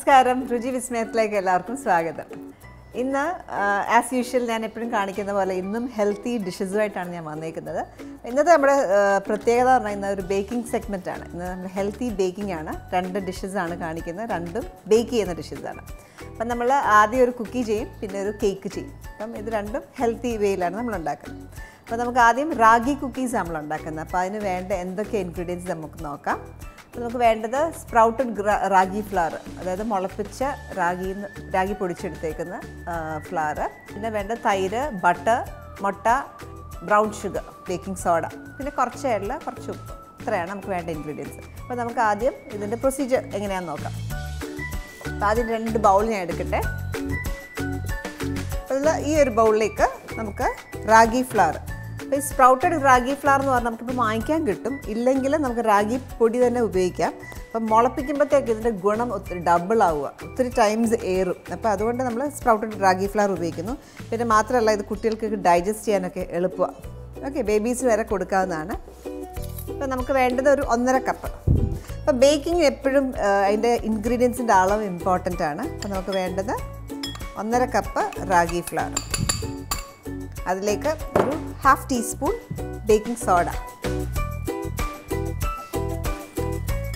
നമസ്കാരം. രുചി വിസ്മയത്തിലേക്ക് എല്ലാവർക്കും സ്വാഗതം. ഇന്ന് ആസ് യൂഷ്വൽ ഞാൻ എപ്പോഴും കാണിക്കുന്ന പോലെ ഇന്നും ഹെൽത്തി ഡിഷസുമായിട്ടാണ് ഞാൻ വന്നേക്കുന്നത്. ഇന്നത്തെ നമ്മുടെ പ്രത്യേകത പറഞ്ഞാൽ ഇന്ന് ഒരു ബേക്കിംഗ് സെഗ്മെന്റ് ആണ്. ഇന്ന് നമ്മൾ ഹെൽത്തി ബേക്കിംഗ് ആണ്. രണ്ട് ഡിഷസ് ആണ് കാണിക്കുന്നത്. രണ്ടും ബേക്ക് ചെയ്യുന്ന ഡിഷസ് ആണ്. അപ്പം നമ്മൾ ആദ്യം ഒരു കുക്കി ചെയ്യും പിന്നെ ഒരു കേക്ക് ചെയ്യും. അപ്പം ഇത് രണ്ടും ഹെൽത്തി വേയിലാണ് നമ്മൾ ഉണ്ടാക്കുന്നത്. അപ്പോൾ നമുക്ക് ആദ്യം റാഗി കുക്കീസ് നമ്മൾ ഉണ്ടാക്കുന്നത്. അപ്പോൾ അതിന് വേണ്ട എന്തൊക്കെ ഇൻഗ്രീഡിയൻസ് നമുക്ക് നോക്കാം. അപ്പോൾ നമുക്ക് വേണ്ടത് സ്പ്രൗട്ടഡ് റാഗി ഫ്ലവർ അതായത് മുളപ്പിച്ച റാഗി റാഗി പൊടിച്ചെടുത്തേക്കുന്ന ഫ്ലവർ പിന്നെ വേണ്ട തൈര് ബട്ടർ മുട്ട ബ്രൗൺ ഷുഗർ ബേക്കിംഗ് സോഡ. പിന്നെ കുറച്ച് എള്ള കുറച്ച് ഉപ്പ്. ഇത്രയാണ് നമുക്ക് വേണ്ട ഇൻഗ്രീഡിയൻസ്. അപ്പോൾ നമുക്ക് ആദ്യം ഇതിന്റെ പ്രൊസീജിയർ എങ്ങനെയാണെന്ന് നോക്കാം. അപ്പോൾ ആദ്യം രണ്ട് ബൗൾ ഞാൻ എടുക്കട്ടെ. അതിൽ ഈ ഒരു ബൗളിലേക്ക് നമുക്ക് റാഗി ഫ്ലവർ ഈ സ്പ്രൗട്ടഡ് റാഗി ഫ്ലവർ എന്ന് പറഞ്ഞാൽ നമുക്കിപ്പോൾ വാങ്ങിക്കാൻ കിട്ടും. ഇല്ലെങ്കിൽ നമുക്ക് റാഗി പൊടി തന്നെ ഉപയോഗിക്കാം. അപ്പം മുളപ്പിക്കുമ്പോഴത്തേക്ക് ഇതിന്റെ ഗുണം ഒത്തിരി ഡബിൾ ആവുക. ഒത്തിരി ടൈംസ് ഏറും. അപ്പോൾ അതുകൊണ്ട് നമ്മൾ സ്പ്രൗട്ടഡ് റാഗി ഫ്ലവർ ഉപയോഗിക്കുന്നു. പിന്നെ മാത്രമല്ല ഇത് കുട്ടികൾക്ക് ഡൈജസ്റ്റ് ചെയ്യാനൊക്കെ എളുപ്പമാണ് ഓക്കെ ബേബീസ് വരെ കൊടുക്കാവുന്നതാണ്. അപ്പോൾ നമുക്ക് വേണ്ടത് ഒരു ഒന്നര കപ്പ് അപ്പോൾ ബേക്കിംഗ് എപ്പോഴും അതിന്റെ ഇൻഗ്രീഡിയൻസിന്റെ അളവ് ഇമ്പോർട്ടന്റ് ആണ്. അപ്പോൾ നമുക്ക് വേണ്ടത് ഒന്നര കപ്പ് റാഗി ഫ്ലവർ അതിലേക്ക് ഒരു ഹാഫ് ടീസ്പൂൺ ബേക്കിംഗ് സോഡ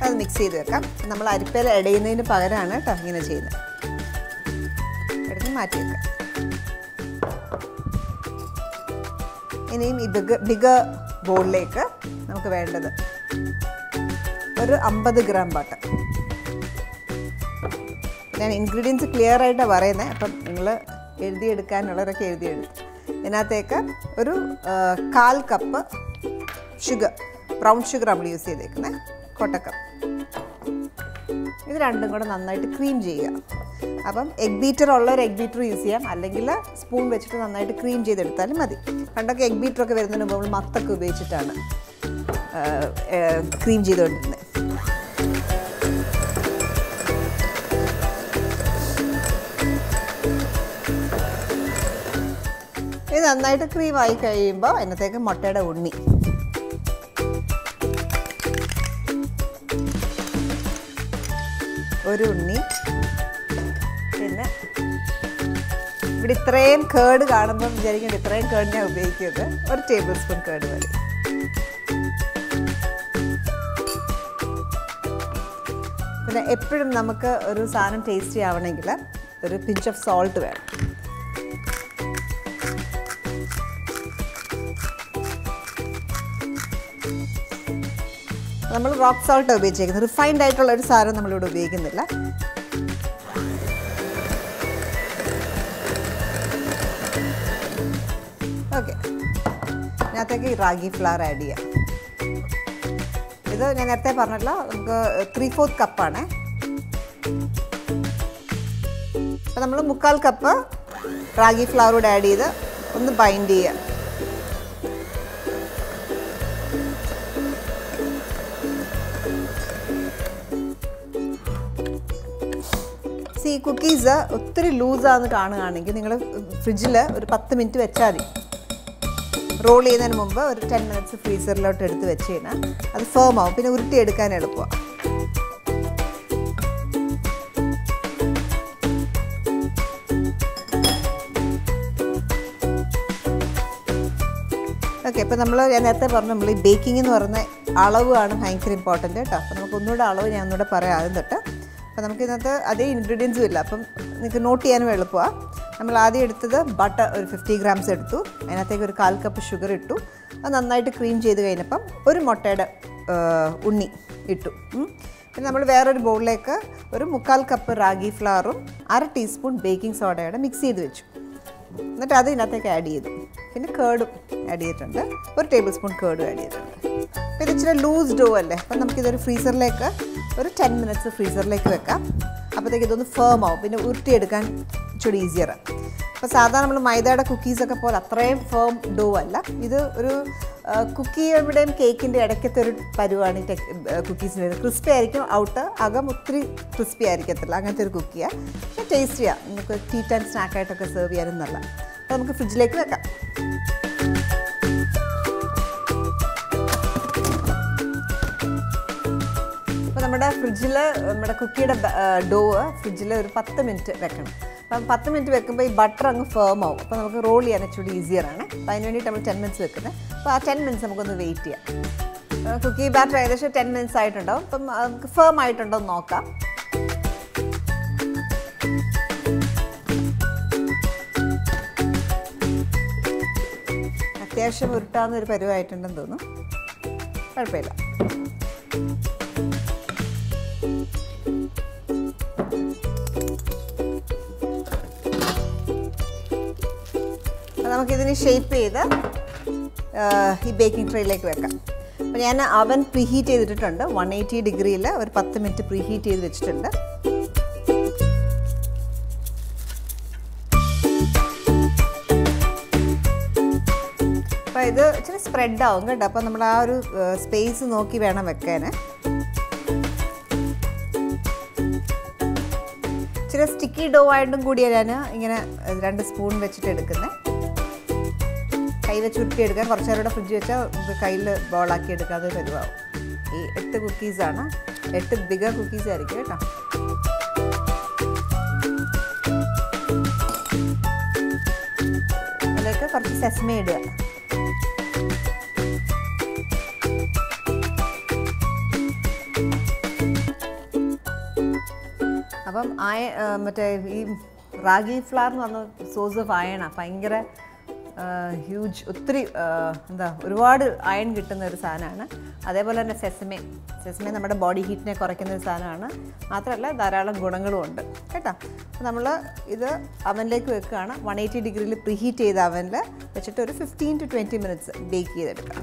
അത് മിക്സ് ചെയ്ത് വെക്കാം. നമ്മൾ അരിപ്പയിൽ ഇടയുന്നതിന് പകരമാണ് കേട്ടോ ഇങ്ങനെ ചെയ്യുന്നത്. എടുത്ത് മാറ്റി വെക്കാം. ഇനിയും ഈ ബിഗ് ബിഗ് ബോളിലേക്ക് നമുക്ക് വേണ്ടത് ഒരു അമ്പത് ഗ്രാം ബട്ടർ ഞാൻ ഇൻഗ്രീഡിയൻസ് ക്ലിയർ ആയിട്ടാണ് പറയുന്നത് അപ്പം നിങ്ങൾ എഴുതിയെടുക്കാനുള്ളവരൊക്കെ എഴുതിയെടുത്തു ഇതിനകത്തേക്ക് ഒരു കാൽ കപ്പ് ഷുഗർ ബ്രൗൺ ഷുഗർ നമ്മൾ യൂസ് ചെയ്തേക്കുന്നത് കൊട്ടക്കപ്പ് ഇത് രണ്ടും കൂടെ നന്നായിട്ട് ക്രീം ചെയ്യുക. അപ്പം എഗ് ബീറ്റർ ഉള്ള ഒരു എഗ് ബീറ്റർ യൂസ് ചെയ്യാം. അല്ലെങ്കിൽ സ്പൂൺ വെച്ചിട്ട് നന്നായിട്ട് ക്രീം ചെയ്തെടുത്താലും മതി. പണ്ടൊക്കെ എഗ് ബീറ്ററൊക്കെ വരുന്നതിന് മുമ്പ് നമ്മൾ മത്തൊക്കെ ഉപയോഗിച്ചിട്ടാണ് ക്രീം ചെയ്തുകൊണ്ടിരുന്നത് ഇത് നന്നായിട്ട് ക്രീം ആയി കഴിയുമ്പോൾ അതിനകത്തേക്ക് മുട്ടയുടെ ഉണ്ണി. ഒരു ഉണ്ണി. പിന്നെ ഇവിടെ ഇത്രയും കേട് കാണുമ്പോൾ വിചാരിക്കുന്നത് ഇത്രയും കേട് ഞാൻ ഉപയോഗിക്കുന്നത്. ഒരു ടേബിൾ സ്പൂൺ കേട് മതി. പിന്നെ എപ്പോഴും നമുക്ക് ഒരു സാധനം ടേസ്റ്റി ആവണമെങ്കിൽ ഒരു പിഞ്ച് ഓഫ് സോൾട്ട് വേണം. നമ്മൾ റോക്ക് സോൾട്ട് ഉപയോഗിച്ചേക്കുന്നത്. റിഫൈൻഡ് ആയിട്ടുള്ള ഒരു സാധനം നമ്മളിവിടെ ഉപയോഗിക്കുന്നില്ല. ഓക്കെ ഇതിനകത്തേക്ക് റാഗി ഫ്ലവർ ആഡ് ചെയ്യാം. ഇത് ഞാൻ നേരത്തെ പറഞ്ഞല്ലോ നമുക്ക് ത്രീ ഫോർത്ത് കപ്പാണ് അപ്പോൾ നമ്മൾ മുക്കാൽ കപ്പ് റാഗി ഫ്ലവർ കൂടെ ആഡ് ചെയ്ത് ഒന്ന് ബൈൻഡ് ചെയ്യുക കുക്കീസ് ഒത്തിരി ലൂസാന്ന് കാണുകയാണെങ്കിൽ നിങ്ങൾ ഫ്രിഡ്ജിൽ ഒരു പത്ത് മിനിറ്റ് വെച്ചാൽ മതി. റോൾ ചെയ്യുന്നതിന് മുമ്പ് ഒരു ടെൻ മിനിറ്റ്സ് ഫ്രീസറിലോട്ട് എടുത്ത് വെച്ച് കഴിഞ്ഞാൽ അത് ഫേം ആവും. പിന്നെ ഉരുട്ടി എടുക്കാൻ എളുപ്പമാണ് ഓക്കെ ഇപ്പം നമ്മൾ ഞാൻ നേരത്തെ പറഞ്ഞു നമ്മൾ ഈ ബേക്കിംഗ് എന്ന് പറയുന്ന അളവാണ് ഭയങ്കര ഇമ്പോർട്ടന്റ് കേട്ടോ? അപ്പോൾ നമുക്ക് ഒന്നുകൂടെ അളവ് ഞാൻ ഒന്നുകൂടെ പറയാം ആദ്യം തൊട്ട്. അപ്പോൾ നമുക്ക് ഇതിനകത്ത് അതേ ഇൻഗ്രീഡിയൻസും ഇല്ല. അപ്പം നിങ്ങൾക്ക് നോട്ട് ചെയ്യാനും എളുപ്പമാണ് നമ്മൾ ആദ്യം എടുത്തത് ബട്ടർ ഒരു ഫിഫ്റ്റി ഗ്രാംസ് എടുത്തു. അതിനകത്തേക്ക് ഒരു കാൽ കപ്പ് ഷുഗർ ഇട്ടു. അത് നന്നായിട്ട് ക്രീം ചെയ്ത് കഴിഞ്ഞപ്പം ഒരു മുട്ടയുടെ ഉണ്ണി ഇട്ടു. പിന്നെ നമ്മൾ വേറൊരു ബൗളിലേക്ക് ഒരു മുക്കാൽ കപ്പ് റാഗി ഫ്ലവറും അര ടീസ്പൂൺ ബേക്കിംഗ് സോഡയുടെ മിക്സ് ചെയ്ത് വെച്ചു. എന്നിട്ട് അത് ഇതിനകത്തേക്ക് ആഡ് ചെയ്തു. പിന്നെ കേടും ആഡ് ചെയ്തിട്ടുണ്ട്. ഒരു ടേബിൾ സ്പൂൺ കേടും ആഡ് ചെയ്തിട്ടുണ്ട്. അപ്പോൾ ഇത് ഇച്ചിരി ലൂസ് ഡോ അല്ലേ? അപ്പം നമുക്കിതൊരു ഫ്രീസറിലേക്ക് ഒരു ടെൻ മിനിറ്റ്സ് ഫ്രീസറിലേക്ക് വെക്കാം. അപ്പോഴത്തേക്ക് ഇതൊന്ന് ഫേം ആവും. പിന്നെ ഉരുട്ടിയെടുക്കാൻ ഇച്ചിരി ഈസിയറാണ് അപ്പോൾ സാധാരണ നമ്മൾ മൈദയുടെ കുക്കീസൊക്കെ പോലെ അത്രയും ഫേം ഡോ അല്ല. ഇത് ഒരു കുക്കിയുടെയും കേക്കിന്റെ ഇടയ്ക്കത്തെ ഒരു പരുവാണ് ഈ ടെക് വരുന്നത് ക്രിസ്പി ആയിരിക്കും. ഔട്ട് അകം ഒത്തിരി ക്രിസ്പി ആയിരിക്കത്തില്ല. അങ്ങനത്തെ ഒരു കുക്കിയാണ് പക്ഷേ ടേസ്റ്റിയാണ് നമുക്ക് ടീ ടൈം സ്നാക്കായിട്ടൊക്കെ സെർവ് ചെയ്യാനും നല്ല. അപ്പോൾ നമുക്ക് ഫ്രിഡ്ജിലേക്ക് വെക്കാം. നമ്മുടെ ഫ്രിഡ്ജിൽ നമ്മുടെ കുക്കിയുടെ ഡോ ഫ്രിഡ്ജിൽ ഒരു പത്ത് മിനിറ്റ് വെക്കണം. അപ്പം പത്ത് മിനിറ്റ് വെക്കുമ്പോൾ ഈ ബട്ടർ അങ്ങ് ഫേം ആവും. അപ്പോൾ നമുക്ക് റോൾ ചെയ്യാൻ ഇച്ചിരി ഈസിയർ ആണ്. അപ്പോൾ അതിന് വേണ്ടിയിട്ട് നമ്മൾ ടെൻ മിനിറ്റ്സ് വെക്കുന്നത് അപ്പോൾ ആ ടെൻ മിനിറ്റ്സ് നമുക്കൊന്ന് വെയിറ്റ് ചെയ്യാം. കുക്കി ബാറ്റർ ഏകദേശം ടെൻ മിനിറ്റ്സ് ആയിട്ടുണ്ടാവും. അപ്പം നമുക്ക് ഫേം ആയിട്ടുണ്ടോ എന്ന് നോക്കാം. അത്യാവശ്യം ഉരുട്ടാവുന്ന ഒരു പരിവായിട്ടുണ്ടെന്ന് തോന്നുന്നു. കുഴപ്പമില്ല. നമുക്കിതിന് ഷേപ്പ് ചെയ്ത് ഈ ബേക്കിംഗ് ട്രേയിലേക്ക് വെക്കാം. അപ്പോൾ ഞാൻ അവൻ പ്രീഹീറ്റ് ചെയ്തിട്ടുണ്ട് വൺ എയ്റ്റി ഡിഗ്രിയിൽ ഒരു പത്ത് മിനിറ്റ് പ്രീഹീറ്റ് ചെയ്ത് വെച്ചിട്ടുണ്ട്. അപ്പോൾ ഇത് ഇച്ചിരി സ്പ്രെഡ് ആവും കേട്ടോ. അപ്പോൾ നമ്മൾ ആ ഒരു സ്പേസ് നോക്കി വേണം വെക്കാൻ ഇച്ചിരി സ്റ്റിക്കി ഡോ ആയിട്ടും കൂടിയാണ് ഞാൻ ഇങ്ങനെ രണ്ട് സ്പൂൺ വെച്ചിട്ട് എടുക്കുന്നത് കൈ ചുരുക്കി ഉരുട്ടി എടുക്കാൻ കുറച്ച് നേരം ഫ്രിഡ്ജ് വെച്ചാൽ കയ്യിൽ ബോളാക്കി എടുക്കാതെ വരുവാകും ഈ എട്ട് കുക്കീസാണ് എട്ട് ബിഗർ കുക്കീസ് ആയിരിക്കും കേട്ടോ. അതിലേക്ക് കുറച്ച് സെസ്മ ഇടുക. അപ്പം ആയ മറ്റേ ഈ റാഗി ഫ്ലവർ എന്ന് പറഞ്ഞ സോഴ്സ് ഓഫ് അയണ ഭയങ്കര ഹ്യൂജ് ഒത്തിരി എന്താ ഒരുപാട് അയൺ കിട്ടുന്ന ഒരു സാധനമാണ്. അതേപോലെ തന്നെ സെസമേ സെസമേ നമ്മുടെ ബോഡി ഹീറ്റിനെ കുറയ്ക്കുന്ന ഒരു സാധനമാണ്. മാത്രമല്ല ധാരാളം ഗുണങ്ങളും ഉണ്ട്. കേട്ടോ? അപ്പോൾ നമ്മൾ ഇത് അവനിലേക്ക് വെക്കുകയാണ്. വൺ എയ്റ്റി ഡിഗ്രിയിൽ പ്രീഹീറ്റ് ചെയ്ത അവനിൽ വെച്ചിട്ട് ഒരു fifteen to twenty minutes bake ചെയ്തെടുക്കാം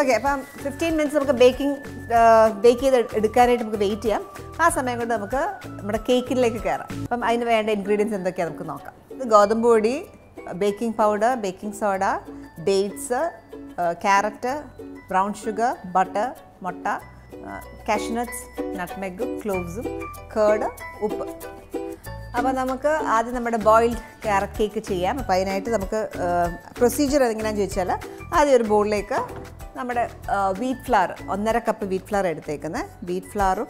ഓക്കെ അപ്പം ഫിഫ്റ്റീൻ മിനിറ്റ്സ് നമുക്ക് ബേക്കിംഗ് ബേക്ക് ചെയ്ത് എടുക്കാനായിട്ട് നമുക്ക് വെയിറ്റ് ചെയ്യാം. ആ സമയം കൊണ്ട് നമുക്ക് നമ്മുടെ കേക്കിലേക്ക് കയറാം അപ്പം അതിന് വേണ്ട ഇൻഗ്രീഡിയൻസ് എന്തൊക്കെയാണ് നമുക്ക് നോക്കാം. ഗോതമ്പ് പൊടി baking powder baking soda dates carrot brown sugar butter മുട്ട കാഷ്നട്ട്സ് നട്ട്മെഗും ക്ലോവ്സും കേർഡ് ഉപ്പ്. അപ്പോൾ നമുക്ക് ആദ്യം നമ്മുടെ ബോയിൽഡ് ക്യാരറ്റ് കേക്ക് ചെയ്യാം. അപ്പോൾ അതിനായിട്ട് നമുക്ക് പ്രൊസീജിയർ എങ്ങനെയാണെന്ന് ചോദിച്ചാൽ ആദ്യം ഒരു ബോളിലേക്ക് നമ്മുടെ വീറ്റ് ഫ്ലവർ ഒന്നര കപ്പ് വീറ്റ് ഫ്ലവർ എടുത്തേക്കുന്നത് വീറ്റ് ഫ്ലവറും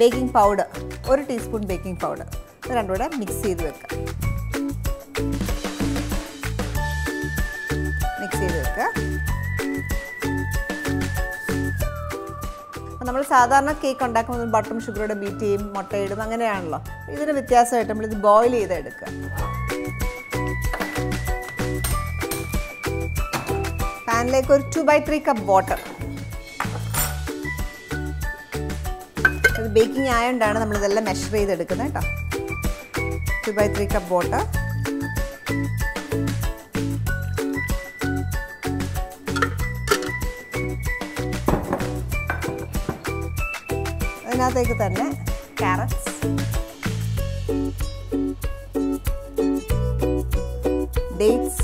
ബേക്കിംഗ് പൗഡർ ഒരു ടീസ്പൂൺ ബേക്കിംഗ് പൗഡർ ഇത് രണ്ടും കൂടെ മിക്സ് ചെയ്ത് വെക്കുക മിക്സ് ചെയ്ത് വെക്കുക നമ്മൾ സാധാരണ കേക്ക് ഉണ്ടാക്കുമ്പോൾ ബട്ടറും ഷുഗറോടെ ബീറ്റ് ചെയ്യും മുട്ടയിടും അങ്ങനെയാണല്ലോ. ഇതിന് വ്യത്യാസമായിട്ട് നമ്മളിത് ബോയിൽ ചെയ്തെടുക്കുക പാനിലേക്ക് ഒരു two by three cup water baking ആയതുകൊണ്ടാണ് നമ്മളിതെല്ലാം മെഷർ ചെയ്തെടുക്കുന്നത് കേട്ടോ. Two by three cup water അതിനകത്തേക്ക് തന്നെ ക്യാരറ്റ്സ് ഡേറ്റ്സ്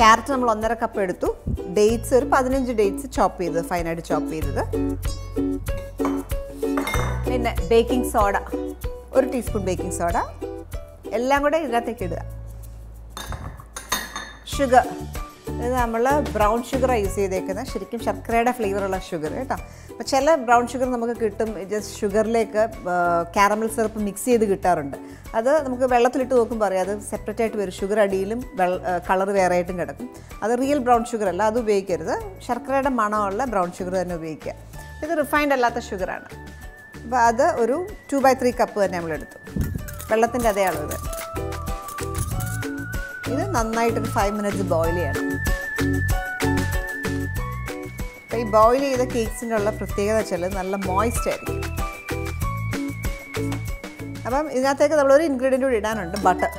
ക്യാരറ്റ് നമ്മൾ ഒന്നര കപ്പ് എടുത്തു. ഡേറ്റ്സ് ഒരു പതിനഞ്ച് ഡേറ്റ്സ് ചോപ്പ് ചെയ്തത് ഫൈനായിട്ട് ചോപ്പ് ചെയ്തത്. പിന്നെ ബേക്കിംഗ് സോഡ ഒരു ടീസ്പൂൺ ബേക്കിംഗ് സോഡ എല്ലാം കൂടെ ഇതിനകത്തേക്ക് ഇടുക. ഷുഗർ ഇത് നമ്മൾ ബ്രൗൺ ഷുഗറാണ് യൂസ് ചെയ്തേക്കുന്നത് ശരിക്കും ശർക്കരയുടെ ഫ്ലേവറുള്ള ഷുഗർ കേട്ടോ. അപ്പോൾ ചില ബ്രൗൺ ഷുഗർ നമുക്ക് കിട്ടും. ജസ്റ്റ് ഷുഗറിലേക്ക് കാരമൽ സിറപ്പ് മിക്സ് ചെയ്ത് കിട്ടാറുണ്ട്. അത് നമുക്ക് വെള്ളത്തിലിട്ട് നോക്കുമ്പോൾ അറിയാം. അത് സെപ്പറേറ്റ് ആയിട്ട് വരും. ഷുഗർ അടിയിലും കളർ വേറെ ആയിട്ടും കിടക്കും. അത് റിയൽ ബ്രൗൺ ഷുഗർ അല്ല. അത് ഉപയോഗിക്കരുത്. ശർക്കരയുടെ മണമുള്ള ബ്രൗൺ ഷുഗർ തന്നെ ഉപയോഗിക്കുക. ഇത് റിഫൈൻഡ് അല്ലാത്ത ഷുഗറാണ് അപ്പോൾ അത് ഒരു ടു ബൈ ത്രീ കപ്പ് തന്നെ നമ്മളെടുത്തു വെള്ളത്തിന്റെ അതേ അളവ് ഇത് നന്നായിട്ടൊരു ഫൈവ് മിനിറ്റ്സ് ബോയിൽ ചെയ്യണം. അപ്പോൾ ഈ ബോയിൽ ചെയ്ത കേക്ക്സിന്റെ ഉള്ള പ്രത്യേകത വെച്ചാൽ നല്ല മോയ്സ്റ്റ് ആയിരിക്കും. അപ്പം ഇതിനകത്തേക്ക് നമ്മളൊരു ഇൻഗ്രീഡിയന്റ് കൂടി ഇടാനുണ്ട് ബട്ടർ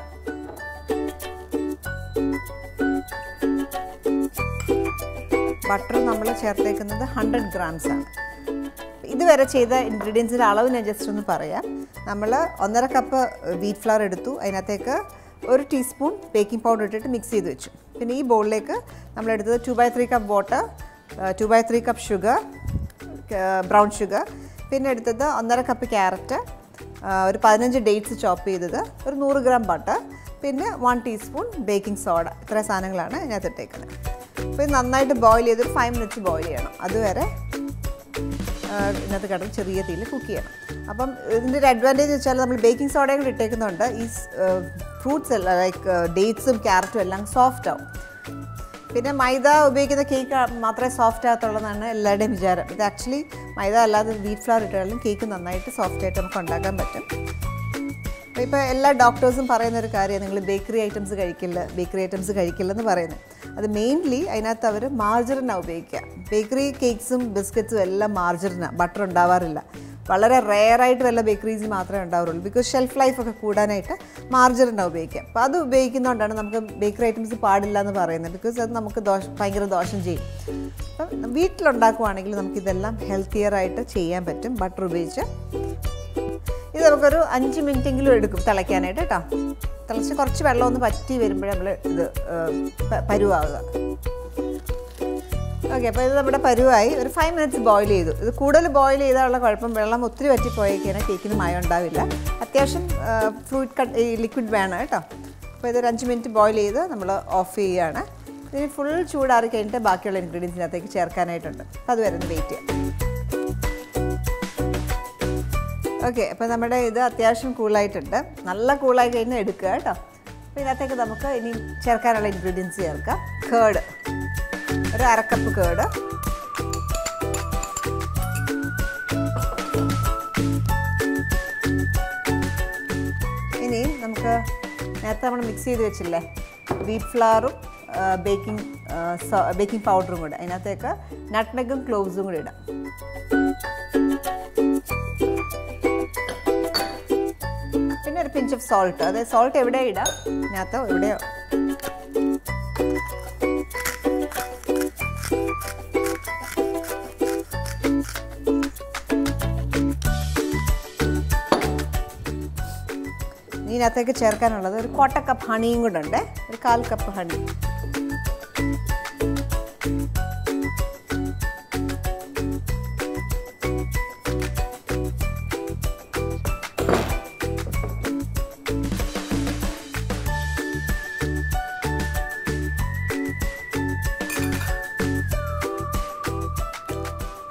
ബട്ടർ നമ്മൾ ചേർത്തേക്കുന്നത് ഹൺഡ്രഡ് ഗ്രാംസ് ആണ്. ഇതുവരെ ചെയ്ത ഇൻഗ്രീഡിയൻസിന്റെ അളവ് ഞാൻ ജസ്റ്റ് ഒന്ന് പറയാം. നമ്മൾ ഒന്നര കപ്പ് വീറ്റ് ഫ്ലവർ എടുത്തു അതിനകത്തേക്ക് ഒരു ടീസ്പൂൺ ബേക്കിംഗ് പൗഡർ ഇട്ടിട്ട് മിക്സ് ചെയ്ത് വെച്ചു. പിന്നെ ഈ ബോളിലേക്ക് നമ്മൾ എടുത്തത് two by three cup water two by three cup sugar brown sugar പിന്നെ എടുത്തത് ഒന്നര കപ്പ് ക്യാരറ്റ് ഒരു പതിനഞ്ച് ഡേറ്റ്സ് ചോപ്പ് ചെയ്തത് ഒരു നൂറ് ഗ്രാം ബട്ടർ പിന്നെ വൺ ടീസ്പൂൺ ബേക്കിംഗ് സോഡ ഇത്ര സാധനങ്ങളാണ് ഇതിനകത്ത് ഇട്ടേക്കുന്നത്. അപ്പോൾ ഇത് നന്നായിട്ട് ബോയിൽ ചെയ്ത് ഒരു ഫൈവ് മിനിറ്റ്സ് ബോയിൽ ചെയ്യണം. അതുവരെ ആ, ഇതിനകത്ത് കിടന്ന് ചെറിയ തീയിൽ കുക്ക് ചെയ്യണം. അപ്പം ഇതിന്റെ ഒരു അഡ്വാന്റേജ് വെച്ചാൽ നമ്മൾ ബേക്കിംഗ് സോഡയും കൂടി ഇട്ടേക്കുന്നുണ്ട് ഈ ഫ്രൂട്ട്സ് എല്ലാം ലൈക്ക് ഡേറ്റ്സും ക്യാരറ്റും എല്ലാം സോഫ്റ്റ് ആവും. പിന്നെ മൈദ ഉപയോഗിക്കുന്ന കേക്ക് മാത്രമേ സോഫ്റ്റ് ആകത്തുള്ളതാണ് എല്ലാവരുടെയും വിചാരം. ഇത് ആക്ച്വലി മൈദ അല്ലാതെ വീറ്റ് ഫ്ലവർ ഇട്ടാലും കേക്ക് നന്നായിട്ട് സോഫ്റ്റ് ആയിട്ട് നമുക്ക് ഉണ്ടാക്കാൻ പറ്റും. അപ്പോൾ ഇപ്പോൾ എല്ലാ ഡോക്ടേഴ്സും പറയുന്ന ഒരു കാര്യമാണ് നിങ്ങൾ ബേക്കറി ഐറ്റംസ് കഴിക്കില്ല ബേക്കറി ഐറ്റംസ് കഴിക്കില്ലെന്ന് പറയുന്നത്. അത് മെയിൻലി അതിനകത്ത് അവർ മാർജറിനാണ് ഉപയോഗിക്കുക. ബേക്കറി കേക്ക്സും ബിസ്ക്കറ്റ്സും എല്ലാം മാർജറിനാണ് ബട്ടർ ഉണ്ടാവാറില്ല. വളരെ റെയറായിട്ട് വല്ല ബേക്കറീസിൽ മാത്രമേ ഉണ്ടാവുള്ളൂ. ബിക്കോസ് ഷെൽഫ് ലൈഫ് ഒക്കെ കൂടാനായിട്ട് മാർജറിന്റെ ഉപയോഗിക്കാം അപ്പോൾ അത് ഉപയോഗിക്കുന്നതുകൊണ്ടാണ് നമുക്ക് ബേക്കറി ഐറ്റംസ് പാടില്ല എന്ന് പറയുന്നത്. ബിക്കോസ് അത് നമുക്ക് ദോഷ ഭയങ്കര ദോഷം ചെയ്യും. അപ്പം വീട്ടിലുണ്ടാക്കുവാണെങ്കിൽ നമുക്കിതെല്ലാം ഹെൽത്തിയർ ആയിട്ട് ചെയ്യാൻ പറ്റും. ബട്ടർ ഉപയോഗിച്ച്. ഇത് നമുക്കൊരു അഞ്ച് മിനിറ്റെങ്കിലും എടുക്കും തിളയ്ക്കാനായിട്ട് കേട്ടോ തിളച്ച് കുറച്ച് വെള്ളം ഒന്ന് പറ്റി വരുമ്പോഴേ നമ്മൾ ഇത് പരുവാകുക ഓക്കെ അപ്പോൾ ഇത് നമ്മുടെ പരുവായി. ഒരു ഫൈവ് മിനിറ്റ്സ് ബോയിൽ ചെയ്തു. ഇത് കൂടുതൽ ബോയിൽ ചെയ്താലുള്ള കുഴപ്പം വെള്ളം ഒത്തിരി വറ്റി പോയേക്കാണ് കേക്കിന് മയം ഉണ്ടാവില്ല. അത്യാവശ്യം ഫ്രൂട്ട് കട്ട് ഈ ലിക്വിഡ് വേണം കേട്ടോ. അപ്പോൾ ഇതൊരു അഞ്ച് മിനിറ്റ് ബോയിൽ ചെയ്ത് നമ്മൾ ഓഫ് ചെയ്യുകയാണ്. ഇതിന് ഫുൾ ചൂടാറി കഴിഞ്ഞിട്ട് ബാക്കിയുള്ള ഇൻഗ്രീഡിയൻസിനകത്തേക്ക് ചേർക്കാനായിട്ടുണ്ട്. അപ്പോൾ അതുവരെ ഒന്ന് വെയിറ്റ് ചെയ്യാം. ഓക്കെ അപ്പോൾ നമ്മുടെ ഇത് അത്യാവശ്യം കൂളായിട്ടുണ്ട് നല്ല കൂളായി കഴിഞ്ഞാൽ എടുക്കുക കേട്ടോ. അപ്പോൾ ഇതിനകത്തേക്ക് നമുക്ക് ഇനി ചേർക്കാനുള്ള ഇൻഗ്രീഡിയൻസ് ചേർക്കാം. കേട് ഒരു അരക്കപ്പ് കേട്. ഇനി നമുക്ക് നേരത്തെ നമ്മൾ മിക്സ് ചെയ്ത് വെച്ചില്ലേ? വീറ്റ് ഫ്ലവറും ബേക്കിംഗ് ബേക്കിംഗ് പൗഡറും കൂടെ. അതിനകത്തേക്ക് നട്ട്മെഗും ക്ലോവ്സും കൂടി ഇടാം. പിന്നെ ഒരു പിഞ്ച് ഓഫ് സോൾട്ട് അതായത് സോൾട്ട് എവിടെ ഇടാം? ഇതിനകത്തോ എവിടെയോ ഇതിനകത്തേക്ക് ചേർക്കാനുള്ളത് ഒരു കോട്ട കപ്പ് ഹണിയും കൂടെ ഉണ്ട്. ഒരു കാൽ കപ്പ് ഹണി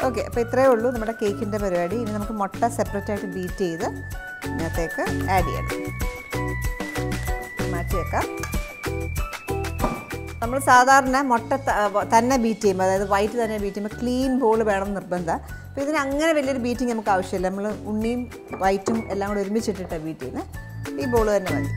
ഓക്കെ അപ്പോൾ ഇത്രയേ ഉള്ളൂ നമ്മുടെ കേക്കിന്റെ പരിപാടി. ഇനി നമുക്ക് മുട്ട സെപ്പറേറ്റ് ആയിട്ട് ബീറ്റ് ചെയ്ത് ഇതിനകത്തേക്ക് ആഡ് ചെയ്യണം മാറ്റി വെക്കാം നമ്മൾ സാധാരണ മുട്ട തന്നെ ബീറ്റ് ചെയ്യുമ്പോൾ അതായത് വൈറ്റ് തന്നെ ബീറ്റ് ചെയ്യുമ്പോൾ ക്ലീൻ ബോൾ വേണം നിർബന്ധം. അപ്പോൾ ഇതിന് അങ്ങനെ വലിയൊരു ബീറ്റിംഗ് നമുക്ക് ആവശ്യമില്ല. നമ്മൾ ഉണ്ണിയും വൈറ്റും എല്ലാം കൂടെ ഒരുമിച്ചിട്ടിട്ടാണ് ബീറ്റ് ചെയ്യുന്നത്. ഈ ബോൾ തന്നെ മതി.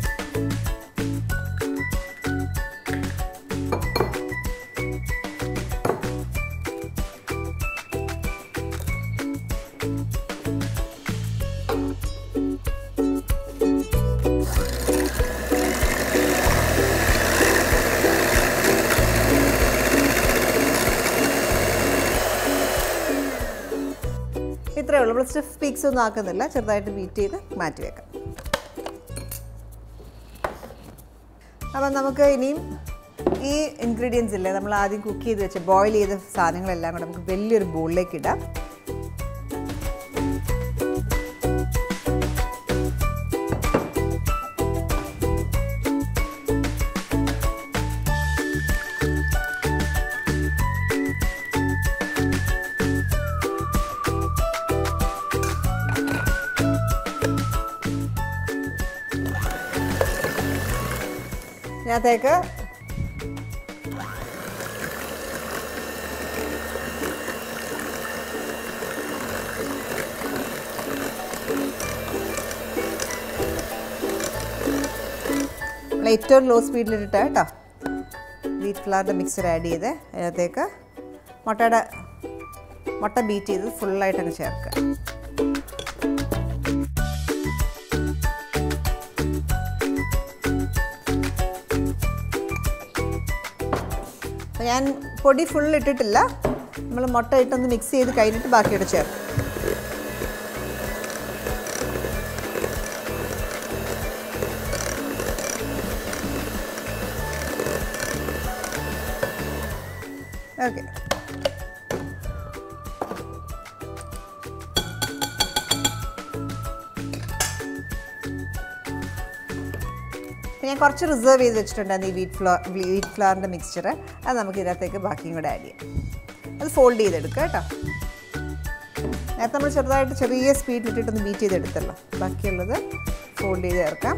നമ്മൾ സ്റ്റിഫ് പീക്സ് ഒന്നും ആക്കുന്നില്ല. ചെറുതായിട്ട് ബീറ്റ് ചെയ്ത് മാറ്റി വെക്കാം. അപ്പം നമുക്ക് ഇനിയും ഈ ഇൻഗ്രീഡിയൻസ് ഇല്ലേ നമ്മൾ ആദ്യം കുക്ക് ചെയ്ത് വെച്ച് ബോയിൽ ചെയ്ത സാധനങ്ങളെല്ലാം കൂടെ നമുക്ക് വലിയൊരു ബോളിലേക്ക് ഇടാം. ഇതിനകത്തേക്ക് നമ്മൾ ഏറ്റവും ലോ സ്പീഡിലിട്ടിട്ട് കേട്ടോ. വീറ്റ് ഫ്ലവറിന്റെ മിക്സർ ആഡ് ചെയ്ത് അതിനകത്തേക്ക് മുട്ടയുടെ മുട്ട ബീറ്റ് ചെയ്ത് ഫുള്ളായിട്ടങ്ങ് ചേർക്കുക. ഞാൻ പൊടി ഫുൾ ഇട്ടിട്ടില്ല. നമ്മൾ മുട്ട ഇട്ടൊന്ന് മിക്സ് ചെയ്ത് കഴിഞ്ഞിട്ട് ബാക്കിയോട് ചേർക്കും. ഞാൻ കുറച്ച് റിസർവ് ചെയ്ത് വെച്ചിട്ടുണ്ടായിരുന്നു ഈ വീറ്റ് ഫ്ലോർ വീറ്റ് ഫ്ലവറിന്റെ മിക്സ്ചർ അത് നമുക്ക് ഇതിനകത്തേക്ക് ബാക്കിയും കൂടെ ആഡ് ചെയ്യാം. അത് ഫോൾഡ് ചെയ്തെടുക്കുക കേട്ടോ. നേരത്തെ നമ്മൾ ചെറുതായിട്ട് ചെറിയ സ്പീഡിൽ ഇട്ടിട്ടൊന്ന് ബീറ്റ് ചെയ്തെടുത്തല്ലോ. ബാക്കിയുള്ളത് ഫോൾഡ് ചെയ്ത് ചേർക്കാം.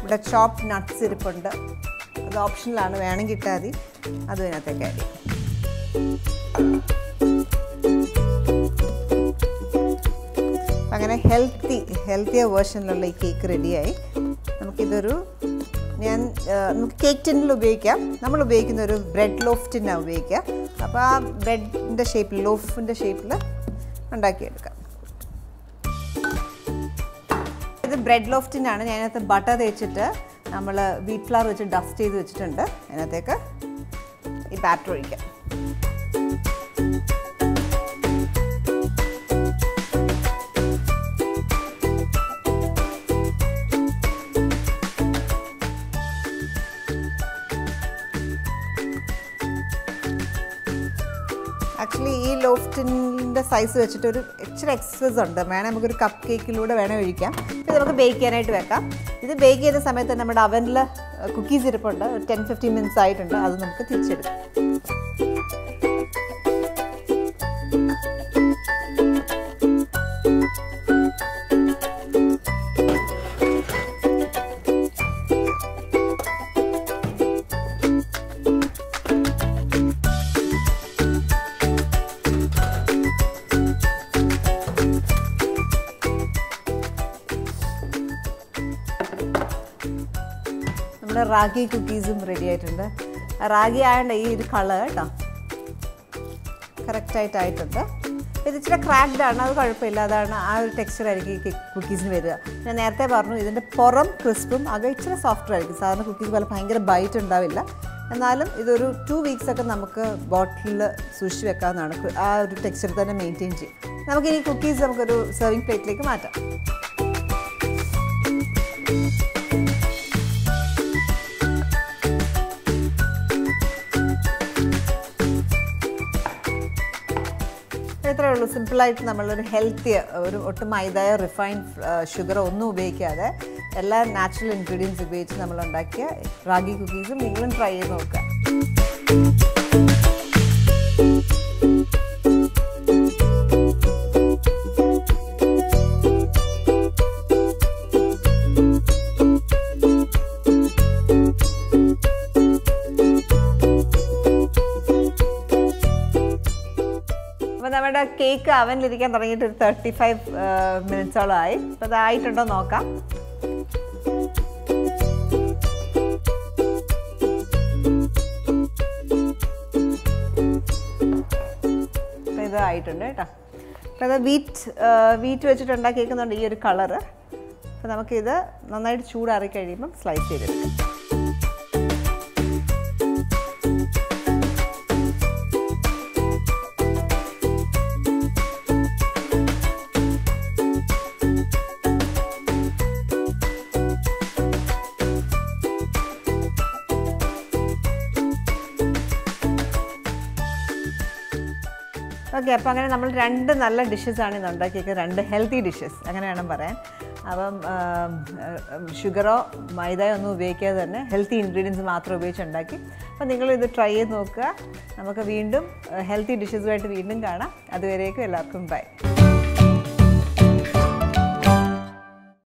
ഇവിടെ ചോപ്പ് നട്ട്സ് ഇരിപ്പുണ്ട്. അത് ഓപ്ഷനിലാണ് വേണമെങ്കിൽ കിട്ടാതി അതും ഇതിനകത്തേക്ക് ആഡ് ചെയ്യും. ഹെൽത്തി ഹെൽത്തിയ വേർഷനിലുള്ള ഈ കേക്ക് റെഡിയായി നമുക്കിതൊരു ഞാൻ നമുക്ക് കേക്ക് ടിന്നിൽ ഉപയോഗിക്കാം. നമ്മൾ ഉപയോഗിക്കുന്ന ഒരു ബ്രെഡ് ലോഫ് ടിന്നാണ് ഉപയോഗിക്കുക. അപ്പോൾ ആ ബ്രെഡിന്റെ ഷേപ്പിൽ ലോഫിന്റെ ഷേപ്പിൽ ഉണ്ടാക്കിയെടുക്കാം. ഇത് ബ്രെഡ് ലോഫ് ടിന്നാണ് ഞാൻ അതിനകത്ത് ബട്ടർ തേച്ചിട്ട് നമ്മൾ വീറ്റ് ഫ്ലവർ വെച്ച് ഡസ്റ്റ് ചെയ്ത് വെച്ചിട്ടുണ്ട്. അതിനകത്തേക്ക് ഈ ബാറ്റർ ഒഴിക്കാം. ആക്ച്വലി ഈ ലോഫ്റ്റിന്റെ സൈസ് വെച്ചിട്ട് ഒരു ഇച്ചിരി എക്സസൈസ് ഉണ്ട്. വേണേൽ നമുക്കൊരു കപ്പ് കേക്കിലൂടെ വേണേൽ ഒഴിക്കാം. ഇത് നമുക്ക് ബേക്ക് ചെയ്യാനായിട്ട് വെക്കാം. ഇത് ബേക്ക് ചെയ്യുന്ന സമയത്ത് നമ്മുടെ അവനിൽ കുക്കീസ് ഇരിപ്പുണ്ട്. ടെൻ ഫിഫ്റ്റീൻ മിനിറ്റ്സ് ആയിട്ടുണ്ട്. അത് നമുക്ക് തിരിച്ചെടുക്കാം. റാഗി കുക്കീസും റെഡി ആയിട്ടുണ്ട്. റാഗി ആയതുകൊണ്ട് ഈ ഒരു കളർ കേട്ടോ. കറക്റ്റായിട്ട് ആയിട്ടുണ്ട്. ഇത് ഇച്ചിരി ക്രാക്ഡ് ആണ് അത് കുഴപ്പമില്ല. അതാണ് ആ ഒരു ടെക്സ്ചർ ആയിരിക്കും ഈ കുക്കീസിന് വരിക. ഞാൻ നേരത്തെ പറഞ്ഞു ഇതിന്റെ പുറം ക്രിസ്പും അകം ഇച്ചിരി സോഫ്റ്റ് ആയിരിക്കും. സാധാരണ കുക്കീസ് പോലെ ഭയങ്കര ബൈറ്റ് ഉണ്ടാവില്ല. എന്നാലും ഇതൊരു ടു വീക്സ് ഒക്കെ നമുക്ക് ബോട്ടിലിൽ സൂക്ഷിച്ച് വെക്കാവുന്നതാണ്. ആ ഒരു ടെക്സ്ചർ തന്നെ മെയിന്റെയിൻ ചെയ്യും. നമുക്ക് ഈ കുക്കീസ് നമുക്കൊരു സെർവിങ് പ്ലേറ്റിലേക്ക് മാറ്റാം. ഇത്രയേ ഉള്ളൂ. സിമ്പിളായിട്ട് നമ്മളൊരു ഹെൽത്തി ഒരു ഒട്ടും മൈദയോ റിഫൈൻഡ് ഷുഗർ ഒന്നും ഉപയോഗിക്കാതെ എല്ലാ നാച്ചുറൽ ഇൻഗ്രീഡിയൻസ് ഉപയോഗിച്ച് നമ്മൾ ഉണ്ടാക്കിയ റാഗി കുക്കീസും നിങ്ങളും ട്രൈ ചെയ്ത് നോക്കുക. നമ്മുടെ കേക്ക് അവനിലിരിക്കാൻ തുടങ്ങിയിട്ട് ഒരു തേർട്ടി ഫൈവ് മിനിറ്റ്സോളം ആയി അപ്പോൾ അതായിട്ടുണ്ടോ നോക്കാം. ഇത് ആയിട്ടുണ്ട് കേട്ടോ. അപ്പോൾ ഇത് വീറ്റ് വീറ്റ് വെച്ചിട്ട് ഉണ്ടാക്കിയേക്കുന്നുണ്ട് ഈ ഒരു കളറ് അപ്പോൾ നമുക്കിത് നന്നായിട്ട് ചൂടാറി കഴിയുമ്പം സ്ലൈസ് ചെയ്തെടുക്കാം. ഓക്കെ അപ്പോൾ അങ്ങനെ നമ്മൾ രണ്ട് നല്ല ഡിഷസ് ആണ് ഇന്ന് ഉണ്ടാക്കിയത് രണ്ട് ഹെൽത്തി ഡിഷസ് അങ്ങനെ വേണം പറയാൻ. അപ്പം ഷുഗറോ മൈദയോ ഒന്നും ഉപയോഗിക്കാതെ തന്നെ ഹെൽത്തി ഇൻഗ്രീഡിയൻസ് മാത്രം ഉപയോഗിച്ച് ഉണ്ടാക്കി. നിങ്ങൾ ഇത് ട്രൈ ചെയ്ത് നോക്കുക. നമുക്ക് വീണ്ടും ഹെൽത്തി ഡിഷസുമായിട്ട് വീണ്ടും കാണാം. അതുവരേക്കും എല്ലാവർക്കും ബൈ